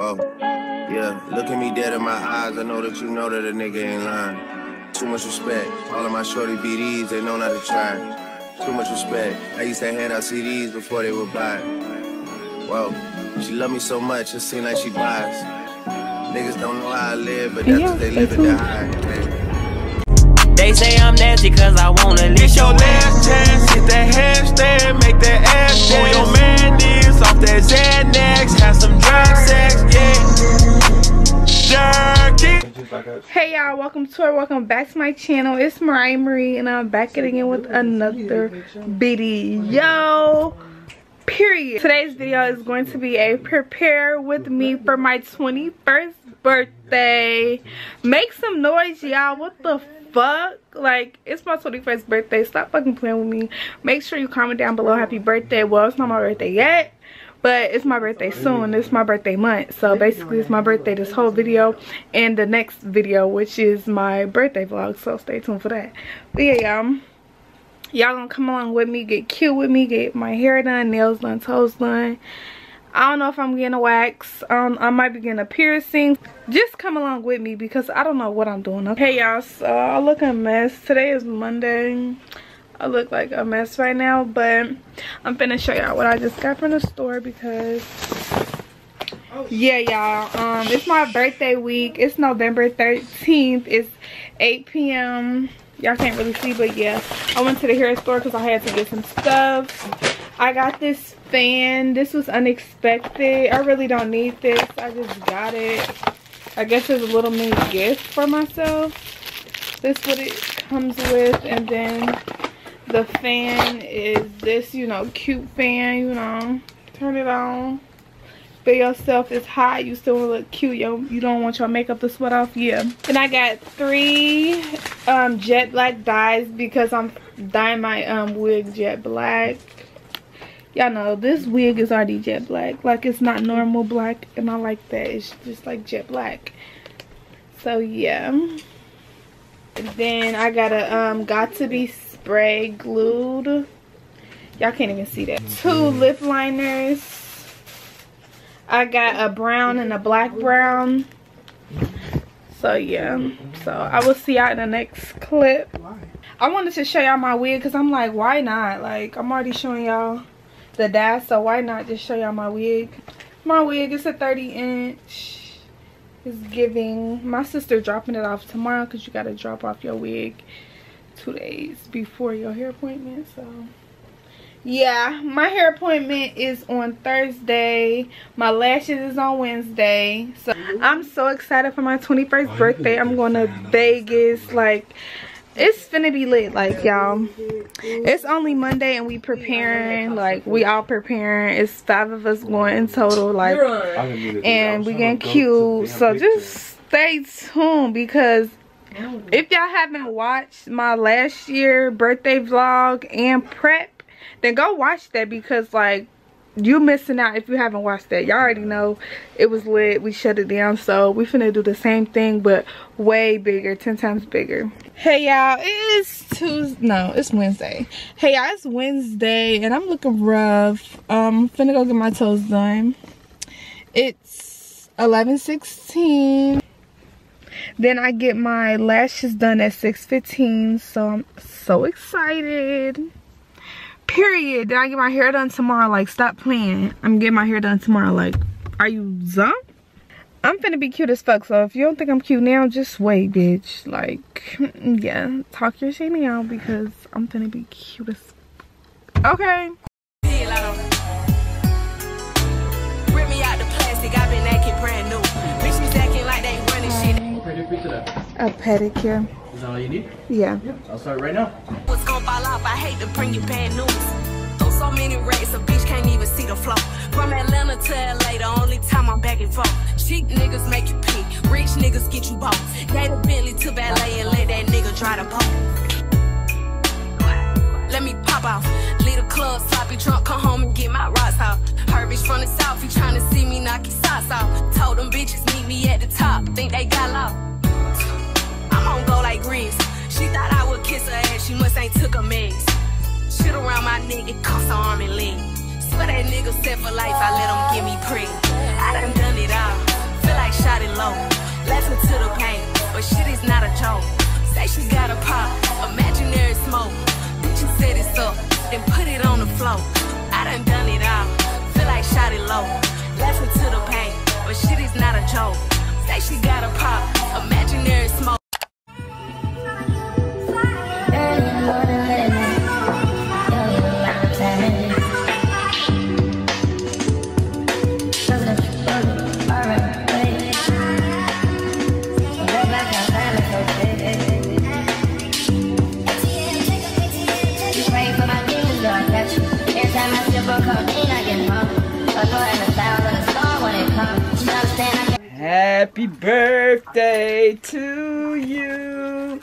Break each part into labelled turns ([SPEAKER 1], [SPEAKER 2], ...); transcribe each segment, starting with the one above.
[SPEAKER 1] Whoa. Yeah, look at me dead in my eyes. I know that you know that a nigga ain't lying. Too much respect. All of my shorty BDs, they know not to try. Too much respect. I used to hand out CDs before they would buy. Whoa. She love me so much, it seems like she buys. Niggas don't know how I live, but that's
[SPEAKER 2] Yeah,
[SPEAKER 1] what they live and
[SPEAKER 2] do.
[SPEAKER 1] The high.
[SPEAKER 3] They say I'm nasty cause I wanna lick
[SPEAKER 4] It's your last chance, hit that handstand, make that ass dance. Who your man is off that Xanax, have some drug sex, yeah. Jerky.
[SPEAKER 2] Hey y'all, welcome to or welcome back to my channel. It's Mariah Marie and I'm back at again with another video. Period. Today's video is going to be a prepare with me for my 21st birthday. Make some noise, y'all. What the fuck? Like, it's my 21st birthday. Stop fucking playing with me. Make sure you comment down below happy birthday. Well, it's not my birthday yet but it's my birthday soon it's my birthday month so basically it's my birthday this whole video and the next video which is my birthday vlog so stay tuned for that but yeah y'all y'all gonna come along with me get cute with me get my hair done nails done toes done I don't know if I'm getting a wax. Um, I might be getting a piercing. Just come along with me because I don't know what I'm doing. Okay, y'all. So I look a mess. Today is Monday. I look like a mess right now, but I'm finna show y'all what I just got from the store because yeah, y'all. Um, it's my birthday week. It's November 13th. It's 8 p.m. Y'all can't really see, but yeah. I went to the hair store because I had to get some stuff. I got this fan. This was unexpected. I really don't need this. I just got it. I guess it's a little mini gift for myself. This what it comes with. And then the fan is this, you know, cute fan, you know. Turn it on for yourself it's hot you still look cute yo you don't want your makeup to sweat off yeah and i got three um jet black dyes because i'm dyeing my um wig jet black y'all know this wig is already jet black. Like it's not normal black and i like that. It's just like jet black. So yeah. Then i got a um got to be spray glued. Y'all can't even see that. Two lip liners. I got a brown and a black brown. So yeah. So I will see y'all in the next clip. I wanted to show y'all my wig because I'm like, why not? Like I'm already showing y'all the dye, so why not just show y'all my wig? My wig is a 30 inch. It's giving. My sister dropping it off tomorrow because you gotta drop off your wig two days before your hair appointment. So yeah my hair appointment is on thursday my lashes is on wednesday so i'm so excited for my 21st birthday i'm going to vegas like it's finna be lit like y'all. It's only monday and we preparing like we all preparing. It's five of us going in total like and we getting cute so just stay tuned because if y'all haven't watched my last year birthday vlog and prep then go watch that because like you missing out if you haven't watched that. Y'all already know it was lit. We shut it down. So we finna do the same thing but way bigger 10 times bigger. Hey y'all. It's tuesday no it's wednesday. Hey y'all it's wednesday and i'm looking rough. Um finna go get my toes done. It's 11 16 then i get my lashes done at 6 15 so i'm so excited period. Did i get my hair done tomorrow? Like stop playing. I'm getting my hair done tomorrow. Like are you zum i'm finna be cute as fuck so if you don't think i'm cute now just wait bitch. Like yeah. Talk your shit now because i'm finna be cute as fuck. okay.
[SPEAKER 5] Rip me out the plastic, i been acting brand new. Bitches acting like they running shit.
[SPEAKER 6] Pretty pizza that.
[SPEAKER 2] a pedicure
[SPEAKER 6] Is that all you need?
[SPEAKER 2] yeah
[SPEAKER 6] I'll start right now.
[SPEAKER 5] What's gonna fall off? I hate to bring you bad news. Throw so many racks, a bitch can't even see the flow. From Atlanta to LA, the only time I'm back and forth. Cheap niggas make you pee, rich niggas get you bought. Gave a Bentley to ballet and let that nigga try to pump. Let me pop off. Leave the club sloppy drunk, come home and get my rocks off. Her bitch from the south, he tryna see me knock his socks off. Told them bitches meet me at the top, think they got lost big risk. She thought I would kiss her ass, she must ain't took a mess. Shit around my nigga, cost her arm and leg. Swear that nigga set for life, I let him give me prick. I done done it all, feel like shot it low. Laughing to the pain, but shit is not a joke. Say she got a pop, imaginary smoke. Bitch, you set it up, then put it on the floor. I done done it all, feel like shot it low. Laughing to the pain, but shit is not a joke. Say she got a pop, imaginary smoke.
[SPEAKER 7] Birthday to you.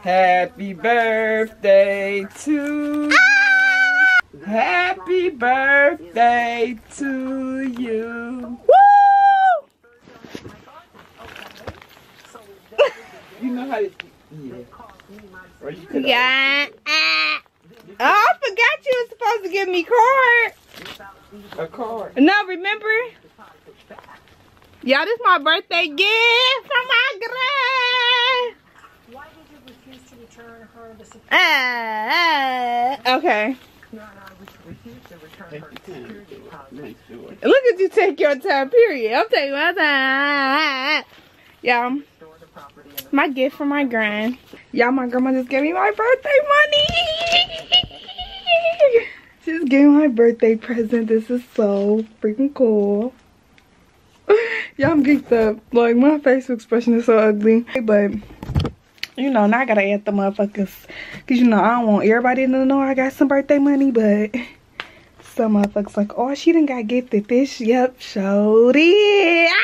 [SPEAKER 7] Happy birthday to you. Happy birthday to you. You know how to. Yeah. Or you could.
[SPEAKER 2] Yeah. ah. Oh, I forgot you were supposed to give me card.
[SPEAKER 7] A card.
[SPEAKER 2] No, remember? Y'all, this is my birthday gift from my girl.
[SPEAKER 8] Why did you refuse to return her the security?
[SPEAKER 2] Ah, okay.
[SPEAKER 7] Nice doing.
[SPEAKER 2] Look at you take your time, period. I'm taking my time. Y'all, my gift for my grand. Y'all, my grandma just gave me my birthday money. She just gave me my birthday present. This is so freaking cool. Y'all, I'm geeked up. Like, my facial expression is so ugly. But, you know, now I gotta add the motherfuckers. Because, you know, I don't want everybody to know I got some birthday money. But, some motherfuckers like, oh, she didn't got gifted this. Yep, showed it.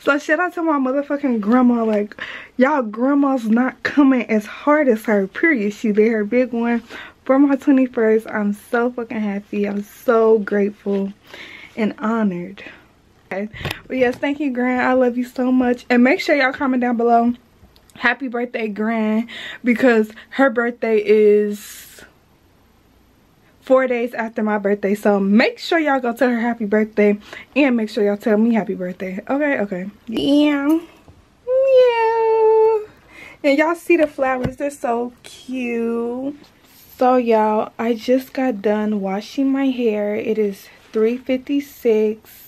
[SPEAKER 2] So shout out to my motherfucking grandma. Like, y'all grandma's not coming as hard as her. Period. She did her big one for my 21st. I'm so fucking happy. I'm so grateful and honored. Okay. But yes, thank you, Grand. I love you so much. And make sure y'all comment down below. Happy birthday, Grand. Because her birthday is four days after my birthday so make sure y'all go tell her happy birthday and make sure y'all tell me happy birthday okay okay yeah yeah and y'all see the flowers they're so cute so y'all i just got done washing my hair it is 3:56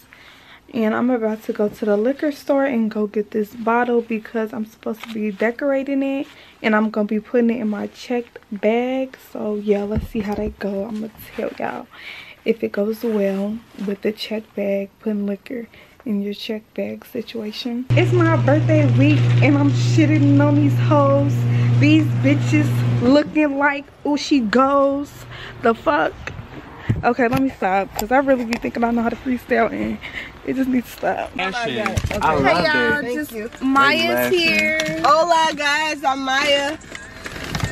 [SPEAKER 2] and I'm about to go to the liquor store and go get this bottle because I'm supposed to be decorating it. And I'm gonna be putting it in my checked bag. So yeah let's see how that go. I'm gonna tell y'all if it goes well with the check bag putting liquor in your check bag situation. It's my birthday week and I'm shitting on these hoes. These bitches looking like oh she goes the fuck okay let me stop because I really be thinking I know how to freestyle and it just needs to stop
[SPEAKER 7] I
[SPEAKER 2] Hey y'all,
[SPEAKER 7] it.
[SPEAKER 2] just Maya's here.
[SPEAKER 9] Hola guys, I'm Maya.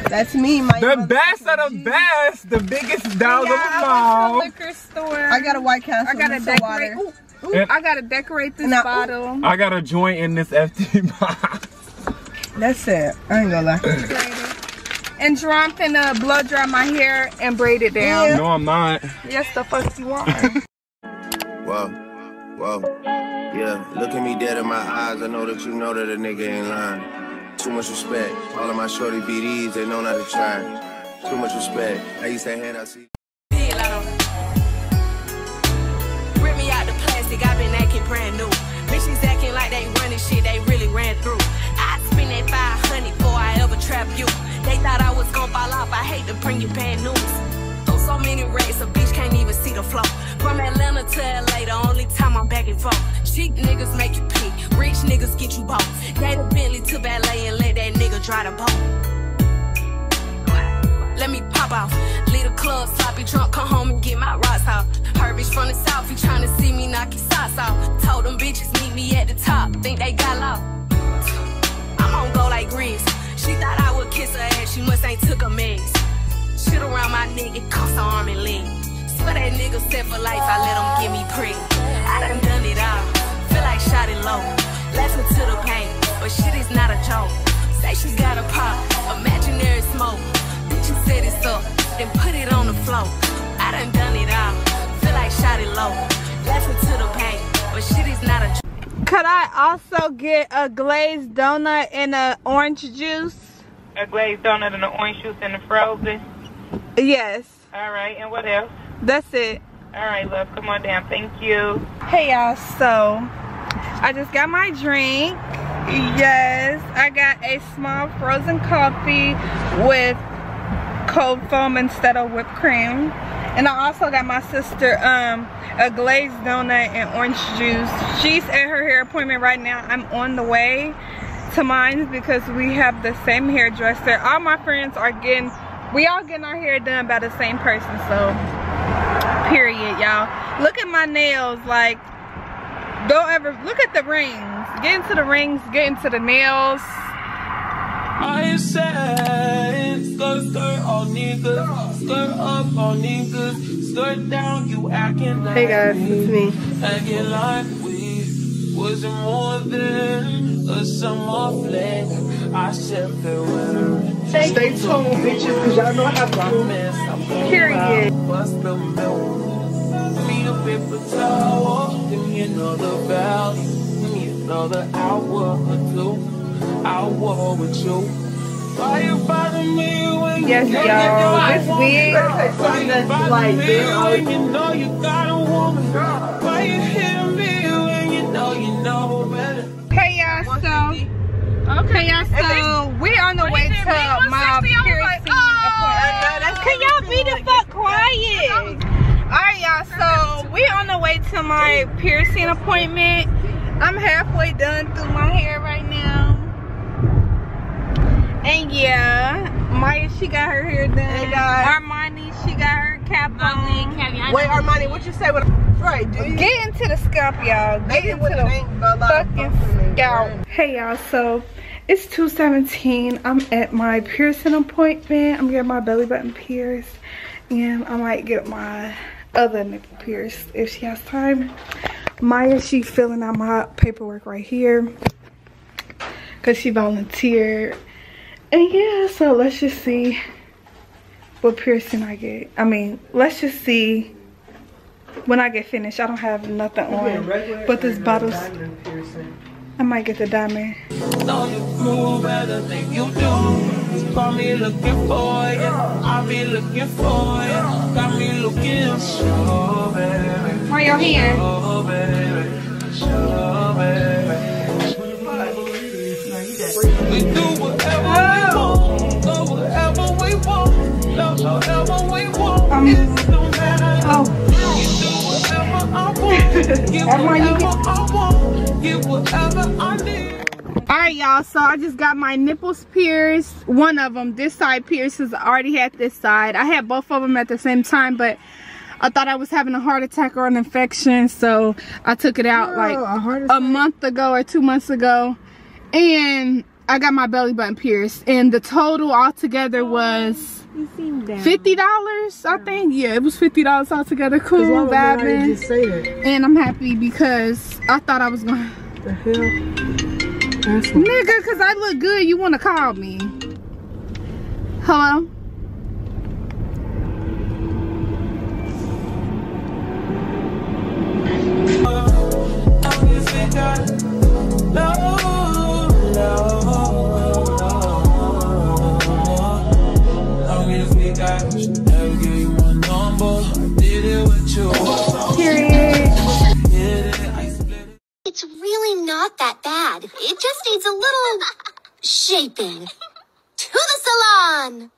[SPEAKER 9] That's me, Maya.
[SPEAKER 7] The best of the best, the biggest dog
[SPEAKER 2] Yeah,
[SPEAKER 7] of them all.
[SPEAKER 2] went to the liquor store.
[SPEAKER 9] I got a White Castle.
[SPEAKER 2] I gotta decorate. Ooh, ooh,
[SPEAKER 7] And-
[SPEAKER 2] I gotta decorate this
[SPEAKER 9] Now, ooh.
[SPEAKER 2] bottle.
[SPEAKER 7] I got a joint in this FT box.
[SPEAKER 9] That's it. I ain't gonna lie.
[SPEAKER 2] And Jerome finna blow dry my hair and braid it down.
[SPEAKER 9] Yeah.
[SPEAKER 7] No, I'm not.
[SPEAKER 2] Yes, the fuck you are.
[SPEAKER 1] Whoa, whoa. Yeah, look at me dead in my eyes. I know that you know that a nigga ain't lying. Too much respect. All of my shorty BDs, they know not to try. Too much respect. I used to hand I see.
[SPEAKER 5] Out. Rip me out the plastic, i been acting brand new. Bitches acting like they running shit they really ran through. I spend that 500 before I ever trap you. Thought I was gonna fall off, I hate to bring you bad news. Throw so many racks, a bitch can't even see the flow. From Atlanta to LA, the only time I'm back and forth. Cheap niggas make you pee, rich niggas get you bought. Gave a Bentley to ballet and let that nigga dry the boat. Let me pop off. Leave the club sloppy drunk, come home and get my rocks off. Her bitch from the south, he tryna see me knock his socks off. Told them bitches meet me at the top, think they got lost. I'm on go like Grizz. She thought I would kiss her ass, she must ain't took a mess. Shit around my nigga, cost her arm and leg. Swear that nigga set for life, I let him get me prick. I done done it all, feel like shot it low. Laughing to the pain, but shit is not a joke. Say she got a pop, imaginary smoke. Bitch, you set it up, then put it on the floor. I done done it all, feel like shot it low.
[SPEAKER 2] Could I also get a glazed donut and a orange juice?
[SPEAKER 10] A glazed donut and an orange juice and a frozen.
[SPEAKER 2] Yes.
[SPEAKER 10] All right, and what else?
[SPEAKER 2] That's it.
[SPEAKER 10] All right, love. Come on down. Thank you.
[SPEAKER 2] Hey y'all, so I just got my drink. Yes, I got a small frozen coffee with cold foam instead of whipped cream. And I also got my sister um, a glazed donut and orange juice. She's at her hair appointment right now. I'm on the way to mine because we have the same hairdresser. All my friends are getting, we all getting our hair done by the same person. So, period, y'all. Look at my nails. Like, don't ever, look at the rings. Get into the rings, get into the nails.
[SPEAKER 4] I said, skirt, skirt, all niggas, skirt up, all niggas, skirt down, you acting like
[SPEAKER 9] Hey guys, it's me.
[SPEAKER 4] Acting like we wasn't more than a summer fling. I said farewell.
[SPEAKER 7] Stay tuned, bitches, because y'all know how to do
[SPEAKER 4] Promise I'm gonna
[SPEAKER 2] Period.
[SPEAKER 4] bust the milk. Me a paper towel, give me another give me another hour or two. Hour with you.
[SPEAKER 2] Yes, y'all. This
[SPEAKER 4] know better?
[SPEAKER 2] Hey y'all, so okay y'all, so we on the way to my piercing appointment. Can y'all be the fuck quiet? Alright y'all, so we on the way to my piercing appointment. I'm halfway done through my hair. And yeah, Maya, she got her hair done.
[SPEAKER 9] Hey, guys.
[SPEAKER 2] Armani, she got her cap on.
[SPEAKER 9] Wait, Armani, what you say? What? Right, do you?
[SPEAKER 2] Get into the scalp, y'all. Get into the
[SPEAKER 9] the name, but like,
[SPEAKER 2] fucking scalp. Hey y'all, so it's 217. I'm at my piercing appointment. I'm getting my belly button pierced. And I might get my other nipple pierced if she has time. Maya, she filling out my paperwork right here. Cause she volunteered. And yeah, so let's just see what piercing I get. I mean, let's just see when I get finished. I don't have nothing on but this bottle's I might get the diamond.
[SPEAKER 4] Know you move better than you do. Call me looking for you. I'll be looking for you. Got me looking so baby.
[SPEAKER 2] Where your hand?
[SPEAKER 4] Baby. So baby. We do
[SPEAKER 2] Oh.
[SPEAKER 4] I need.
[SPEAKER 2] Alright y'all, so I just got my nipples pierced. One of them, this side pierces. I already had this side. I had both of them at the same time, but I thought I was having a heart attack or an infection, so I took it out like
[SPEAKER 9] a
[SPEAKER 2] a month ago or two months ago. And I got my belly button pierced. And the total altogether was $50, I think. Yeah, it was $50 altogether. Cool, vibing. And I'm happy because I thought I was going to
[SPEAKER 9] The hell?
[SPEAKER 2] Nigga, cause I look good, you wanna call me. Hello?
[SPEAKER 11] Not that bad. It just needs a little shaping. To the salon!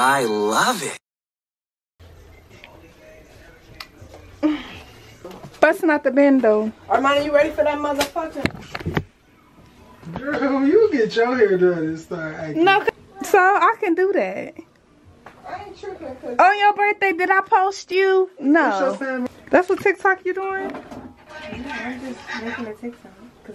[SPEAKER 3] I love it.
[SPEAKER 2] Busting out the bando.
[SPEAKER 9] Armani, you ready for that motherfucker?
[SPEAKER 7] Girl, you get your hair done and start acting.
[SPEAKER 2] No, so I can do that.
[SPEAKER 9] I ain't tripping
[SPEAKER 2] On your birthday, did I post you? No. That's what TikTok you're doing?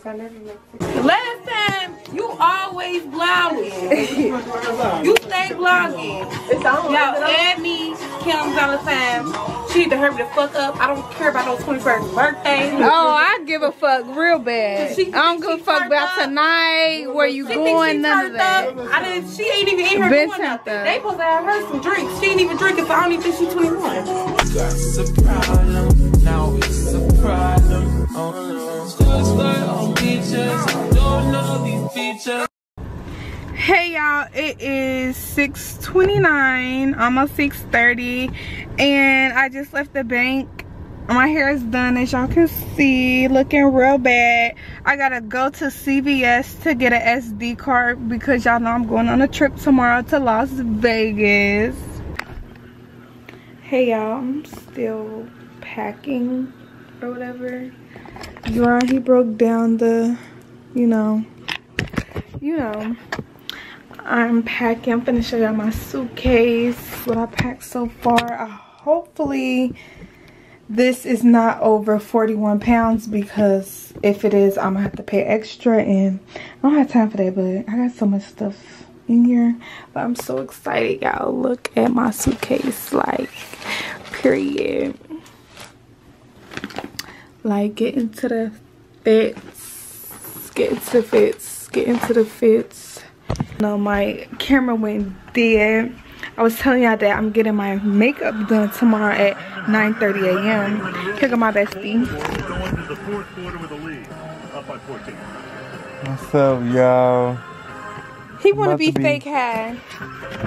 [SPEAKER 12] Last time, you always blogging. you stay blogging.
[SPEAKER 9] it's.
[SPEAKER 12] Y'all add me, Kim all the time. She need to hurry the fuck up. I don't care about no 21st birthday.
[SPEAKER 2] Oh, I give a fuck real bad.
[SPEAKER 12] She-
[SPEAKER 2] I don't give a fuck
[SPEAKER 12] turned
[SPEAKER 2] about
[SPEAKER 12] up.
[SPEAKER 2] tonight, where you
[SPEAKER 12] She
[SPEAKER 2] going,
[SPEAKER 12] she
[SPEAKER 2] none of that.
[SPEAKER 12] up. I didn't. She ain't even in here
[SPEAKER 2] Been
[SPEAKER 12] doing
[SPEAKER 2] turned
[SPEAKER 12] nothing.
[SPEAKER 2] up.
[SPEAKER 12] They supposed to have her some drinks. She ain't even drinking, so I don't even think she's 21.
[SPEAKER 4] That's a problem. Now it's a problem.
[SPEAKER 2] Hey y'all, it is 6.29, almost 6.30, and I just left the bank. My hair is done as y'all can see, looking real bad. I gotta go to CVS to get an SD card because y'all know I'm going on a trip tomorrow to Las Vegas. Hey y'all, I'm still packing or whatever. Ron, he broke down the, you know, you know. I'm packing. I'm finna show y'all my suitcase, what I packed so far. Uh, hopefully, this is not over 41 pounds because if it is, I'm gonna have to pay extra and I don't have time for that, but I got so much stuff in here. But I'm so excited, y'all. Look at my suitcase, like, period. Like, get into the fits, get into the fits, get into the fits no, my camera went dead. I was telling y'all that I'm getting my makeup done tomorrow at 9.30 a.m. Here go my bestie.
[SPEAKER 13] What's up, y'all?
[SPEAKER 2] He wanna be, be, fake high.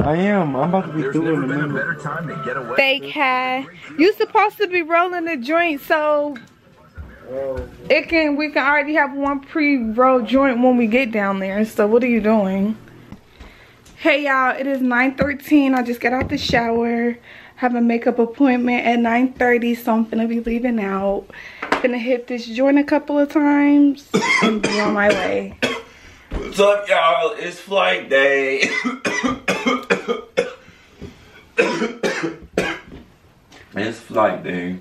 [SPEAKER 13] I am. I'm about to be doing it.
[SPEAKER 2] Fake high. You supposed to be rolling the joint so it can we can already have one pre-roll joint when we get down there. So what are you doing? Hey y'all, it is 9.13. I just got out the shower. Have a makeup appointment at 9.30, so I'm gonna be leaving out. Gonna hit this joint a couple of times and be on my way.
[SPEAKER 14] What's up y'all? It's flight day. it's flight day.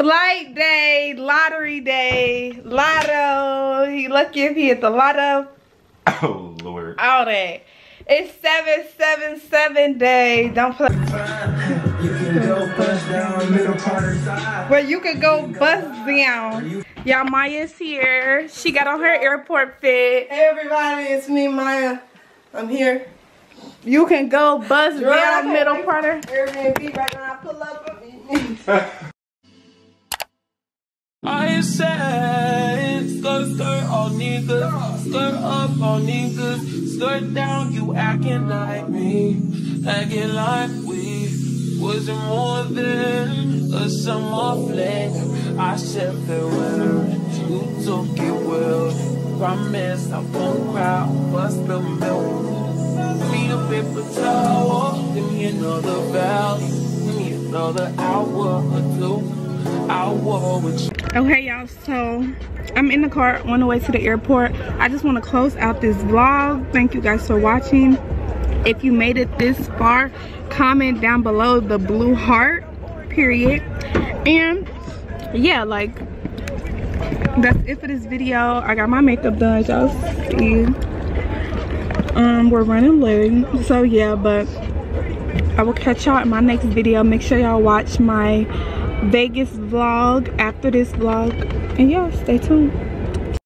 [SPEAKER 2] Flight day, lottery day, lotto. He lucky if he hit the lotto.
[SPEAKER 14] Oh Lord.
[SPEAKER 2] All that. It's 777 day. Don't play. Where you can go bust down. Y'all, Maya's here. She got on her airport fit.
[SPEAKER 9] Hey everybody, it's me, Maya. I'm here.
[SPEAKER 2] You can go bust down middle part.
[SPEAKER 9] Airbnb right now. I pull up.
[SPEAKER 4] I said, skirt, skirt, all niggas, skirt up, all niggas, skirt down, you acting like me, acting like we wasn't more than a summer fling. I said farewell, you took it well, promise I won't cry, bust the milk. Feed a paper towel, give me another valley, give me another hour or two.
[SPEAKER 2] Okay, y'all, so I'm in the car on the way to the airport. I just want to close out this vlog. Thank you guys for watching. If you made it this far, comment down below the blue heart, period. And yeah, like, that's it for this video. I got my makeup done, y'all see. Um, we're running late. So yeah, but I will catch y'all in my next video. Make sure y'all watch my Vegas vlog after this vlog. And yeah, stay tuned.